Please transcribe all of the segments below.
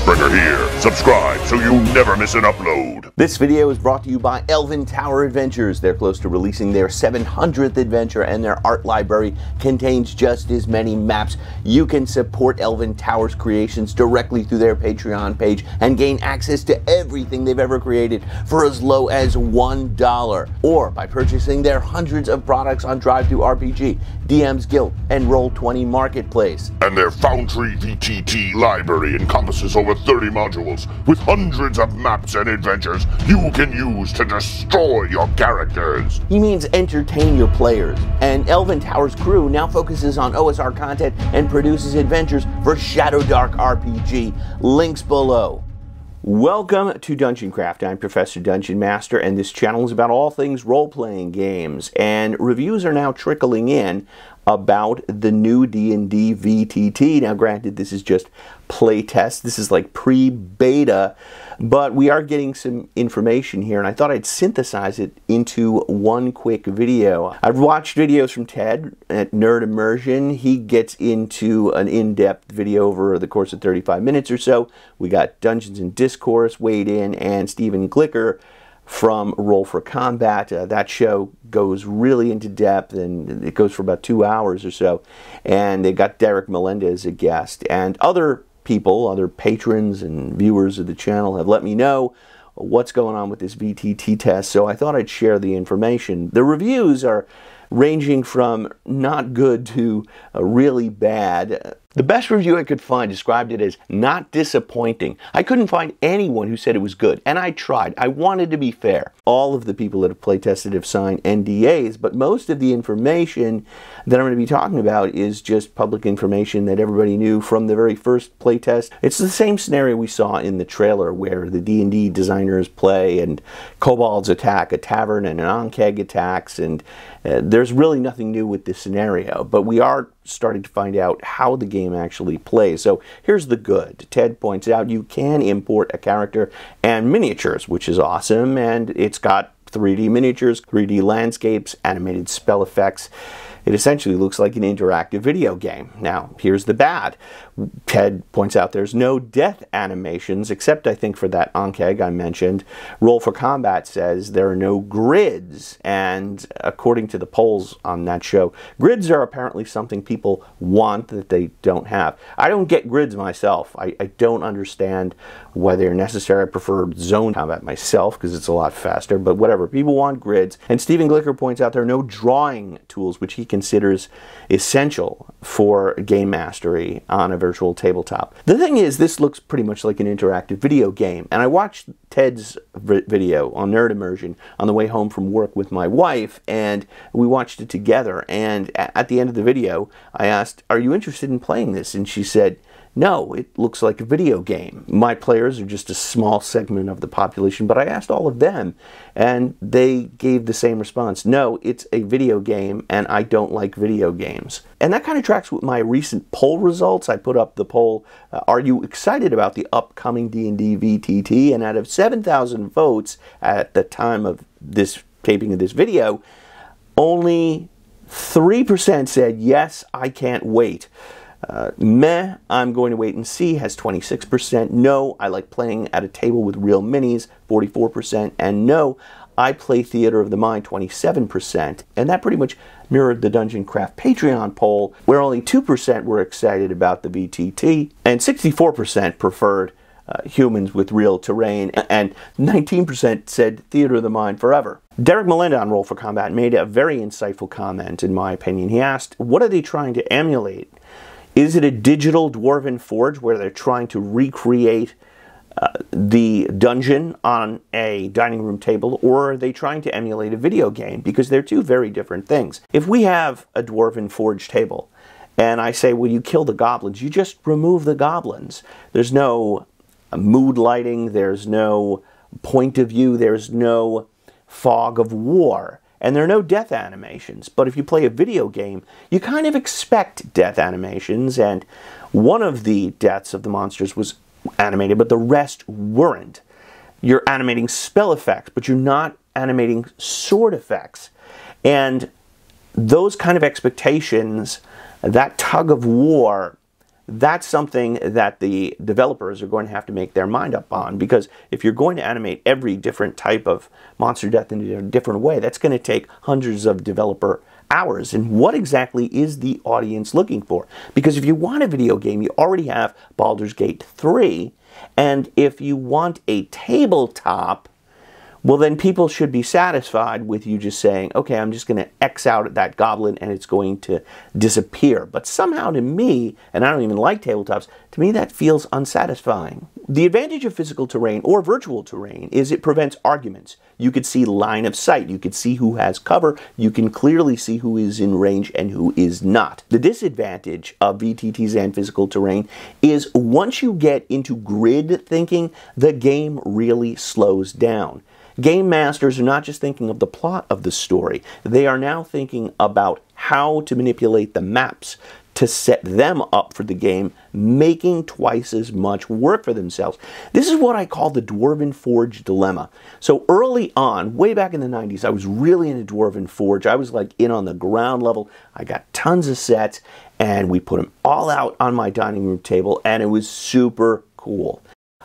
Deathbringer here. Subscribe so you never miss an upload. This video is brought to you by Elven Tower Adventures. They're close to releasing their 700th adventure, and their art library contains just as many maps. You can support Elven Tower's creations directly through their Patreon page and gain access to everything they've ever created for as low as $1, or by purchasing their hundreds of products on DriveThruRPG, DM's Guild, and Roll20 Marketplace. And their Foundry VTT library encompasses over 30 modules with hundreds of maps and adventures you can use to destroy your characters. He means entertain your players. And Elven Tower's crew now focuses on OSR content and produces adventures for Shadowdark RPG. Links below. Welcome to Dungeon Craft. I'm Professor Dungeon Master, and this channel is about all things role playing games. And reviews are now trickling in about the new D&D VTT. Now, granted, this is just playtest. This is like pre-beta, but we are getting some information here, and I thought I'd synthesize it into one quick video. I've watched videos from Ted at Nerd Immersion. He gets into an in-depth video over the course of 35 minutes or so. We got Dungeons and Discourse weighed in, and Stephen Glicker from Roll for Combat. Uh, that show goes really into depth and it goes for about two hours or so. And they got Derek Melendez as a guest. And other people, other patrons and viewers of the channel have let me know what's going on with this VTT test. So I thought I'd share the information. The reviews are ranging from not good to uh, really bad. The best review I could find described it as not disappointing. I couldn't find anyone who said it was good, and I tried. I wanted to be fair. All of the people that have playtested have signed NDAs, but most of the information that I'm going to be talking about is just public information that everybody knew from the very first playtest. It's the same scenario we saw in the trailer where the D&D designers play and kobolds attack a tavern and an Ankheg attacks, and uh, there's really nothing new with this scenario, but we are starting to find out how the game actually plays. So here's the good. Ted points out you can import a character and miniatures, which is awesome, and it's got 3D miniatures, 3D landscapes, animated spell effects. It essentially looks like an interactive video game. Now, here's the bad. Ted points out there's no death animations, except I think for that Ankheg I mentioned. Roll for Combat says there are no grids, and according to the polls on that show, grids are apparently something people want that they don't have. I don't get grids myself. I, I don't understand why they're necessary. I prefer zone combat myself because it's a lot faster, but whatever. People want grids. And Stephen Glicker points out there are no drawing tools, which he considers essential for game mastery on a virtual tabletop. The thing is, this looks pretty much like an interactive video game, and I watched Ted's video on Nerd Immersion on the way home from work with my wife, and we watched it together. And at the end of the video, I asked, Are you interested in playing this? And she said, no, it looks like a video game. My players are just a small segment of the population, but I asked all of them, and they gave the same response. No, it's a video game, and I don't like video games. And that kind of tracks with my recent poll results. I put up the poll, uh, are you excited about the upcoming D&D VTT? And out of 7,000 votes at the time of this taping of this video, only 3% said, yes, I can't wait. Uh, meh, I'm going to wait and see has 26%. No, I like playing at a table with real minis, 44%. And no, I play Theater of the Mind, 27%. And that pretty much mirrored the Dungeon Craft Patreon poll, where only 2% were excited about the VTT, and 64% preferred uh, humans with real terrain, and 19% said Theater of the Mind forever. Derek Melendez on Roll for Combat made a very insightful comment, in my opinion. He asked, What are they trying to emulate? Is it a digital Dwarven Forge where they're trying to recreate uh, the dungeon on a dining room table, or are they trying to emulate a video game? Because they're two very different things. If we have a Dwarven Forge table, and I say, well, you kill the goblins, you just remove the goblins. There's no mood lighting, there's no point of view, there's no fog of war and there are no death animations. But if you play a video game, you kind of expect death animations, and one of the deaths of the monsters was animated, but the rest weren't. You're animating spell effects, but you're not animating sword effects. And those kind of expectations, that tug of war, that's something that the developers are going to have to make their mind up on because if you're going to animate every different type of monster death in a different way, that's going to take hundreds of developer hours. And what exactly is the audience looking for? Because if you want a video game, you already have Baldur's Gate 3. And if you want a tabletop, well, then people should be satisfied with you just saying, okay, I'm just going to X out that goblin and it's going to disappear. But somehow to me, and I don't even like tabletops, to me that feels unsatisfying. The advantage of physical terrain or virtual terrain is it prevents arguments. You could see line of sight. You could see who has cover. You can clearly see who is in range and who is not. The disadvantage of VTTs and physical terrain is once you get into grid thinking, the game really slows down. Game masters are not just thinking of the plot of the story, they are now thinking about how to manipulate the maps to set them up for the game, making twice as much work for themselves. This is what I call the Dwarven Forge dilemma. So early on, way back in the 90s, I was really into Dwarven Forge. I was like in on the ground level. I got tons of sets, and we put them all out on my dining room table, and it was super cool.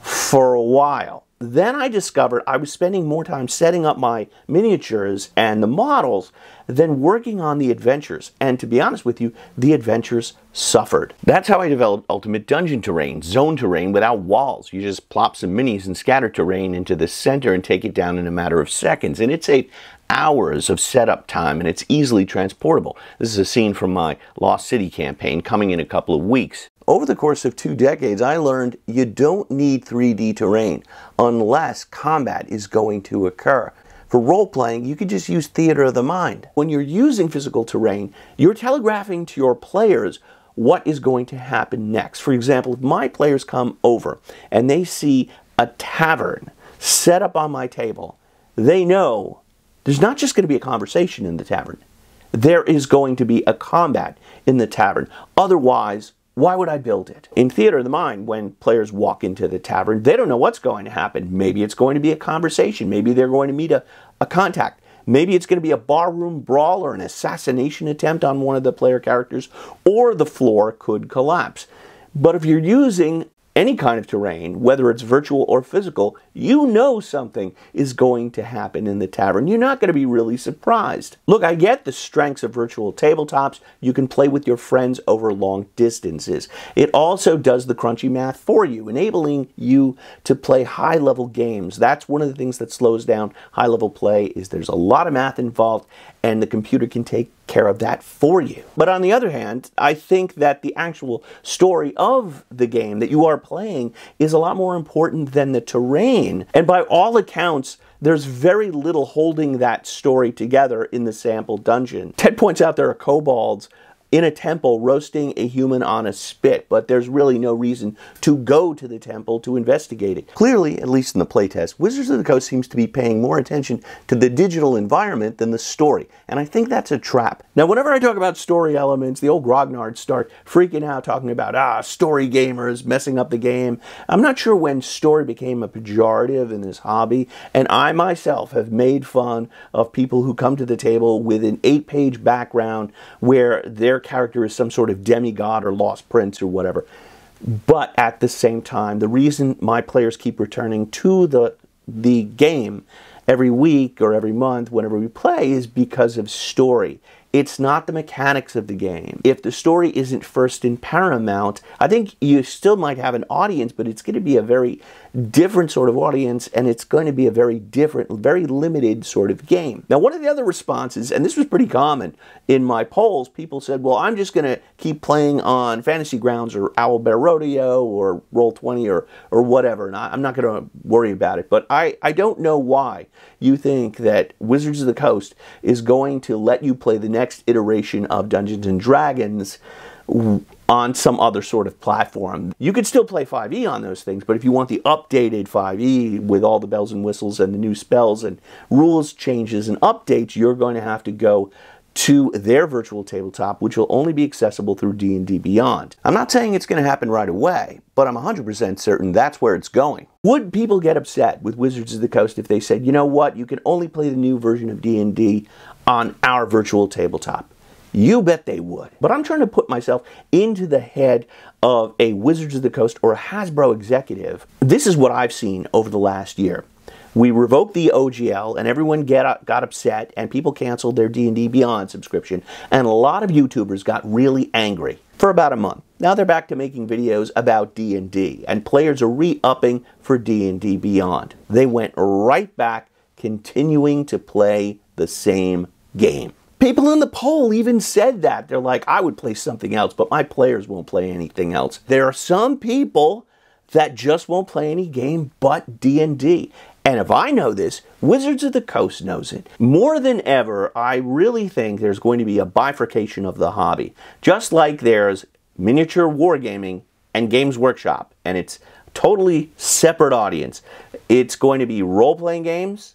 For a while, then I discovered I was spending more time setting up my miniatures and the models than working on the adventures. And to be honest with you, the adventures suffered. That's how I developed Ultimate Dungeon Terrain, zone terrain without walls. You just plop some minis and scatter terrain into the center and take it down in a matter of seconds. And it saved hours of setup time and it's easily transportable. This is a scene from my Lost City campaign coming in a couple of weeks. Over the course of two decades, I learned you don't need 3D terrain unless combat is going to occur. For role playing, you could just use theater of the mind. When you're using physical terrain, you're telegraphing to your players what is going to happen next. For example, if my players come over and they see a tavern set up on my table, they know there's not just going to be a conversation in the tavern. There is going to be a combat in the tavern. Otherwise, why would I build it? In theater of the mind, when players walk into the tavern, they don't know what's going to happen. Maybe it's going to be a conversation. Maybe they're going to meet a, a contact. Maybe it's going to be a barroom brawl or an assassination attempt on one of the player characters, or the floor could collapse. But if you're using any kind of terrain, whether it's virtual or physical, you know something is going to happen in the tavern. You're not going to be really surprised. Look, I get the strengths of virtual tabletops. You can play with your friends over long distances. It also does the crunchy math for you, enabling you to play high-level games. That's one of the things that slows down high-level play is there's a lot of math involved and the computer can take care of that for you. But on the other hand, I think that the actual story of the game that you are playing is a lot more important than the terrain. And by all accounts, there's very little holding that story together in the sample dungeon. Ted points out there are kobolds in a temple roasting a human on a spit, but there's really no reason to go to the temple to investigate it. Clearly, at least in the playtest, Wizards of the Coast seems to be paying more attention to the digital environment than the story, and I think that's a trap. Now, whenever I talk about story elements, the old grognards start freaking out talking about, ah, story gamers messing up the game. I'm not sure when story became a pejorative in this hobby, and I myself have made fun of people who come to the table with an eight-page background where they're their character is some sort of demigod or lost prince or whatever. But at the same time, the reason my players keep returning to the the game every week or every month whenever we play is because of story. It's not the mechanics of the game. If the story isn't first in paramount, I think you still might have an audience, but it's going to be a very different sort of audience and it's going to be a very different, very limited sort of game. Now, one of the other responses, and this was pretty common in my polls, people said, well, I'm just going to keep playing on Fantasy Grounds or Owlbear Rodeo or Roll20 or, or whatever, and I, I'm not going to worry about it. But I, I don't know why you think that Wizards of the Coast is going to let you play the next iteration of Dungeons and Dragons on some other sort of platform. You could still play 5e on those things, but if you want the updated 5e with all the bells and whistles and the new spells and rules changes and updates, you're going to have to go to their virtual tabletop, which will only be accessible through D&D Beyond. I'm not saying it's going to happen right away, but I'm 100% certain that's where it's going. Would people get upset with Wizards of the Coast if they said, you know what, you can only play the new version of D&D on our virtual tabletop? You bet they would. But I'm trying to put myself into the head of a Wizards of the Coast or a Hasbro executive. This is what I've seen over the last year. We revoked the OGL and everyone get, got upset and people canceled their D&D Beyond subscription and a lot of YouTubers got really angry for about a month. Now they're back to making videos about D&D and players are re-upping for D&D Beyond. They went right back continuing to play the same game. People in the poll even said that. They're like, I would play something else, but my players won't play anything else. There are some people that just won't play any game but D&D. And if I know this, Wizards of the Coast knows it. More than ever, I really think there's going to be a bifurcation of the hobby. Just like there's miniature wargaming and Games Workshop, and it's totally separate audience. It's going to be role-playing games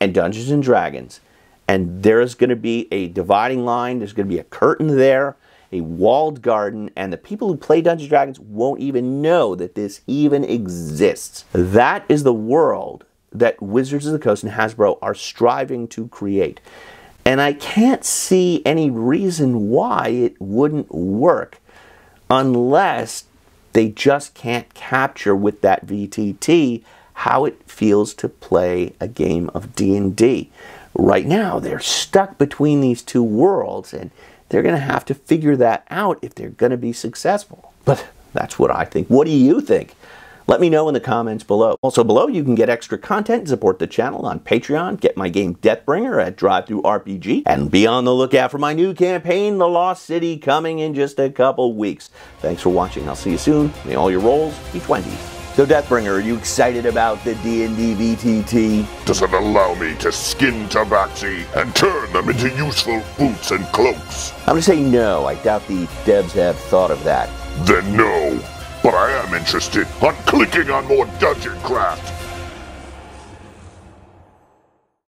and Dungeons and Dragons and there's going to be a dividing line. There's going to be a curtain there, a walled garden, and the people who play Dungeons Dragons won't even know that this even exists. That is the world that Wizards of the Coast and Hasbro are striving to create. And I can't see any reason why it wouldn't work unless they just can't capture with that VTT how it feels to play a game of D&D right now they're stuck between these two worlds and they're going to have to figure that out if they're going to be successful. But that's what I think. What do you think? Let me know in the comments below. Also below, you can get extra content and support the channel on Patreon, get my game Deathbringer at DriveThruRPG, and be on the lookout for my new campaign, The Lost City, coming in just a couple weeks. Thanks for watching. I'll see you soon. May all your rolls be 20s. So Deathbringer, are you excited about the D&D VTT? Does it allow me to skin Tabaxi and turn them into useful boots and cloaks? I'm to say no. I doubt the devs have thought of that. Then no. But I am interested on clicking on more Dungeon Craft.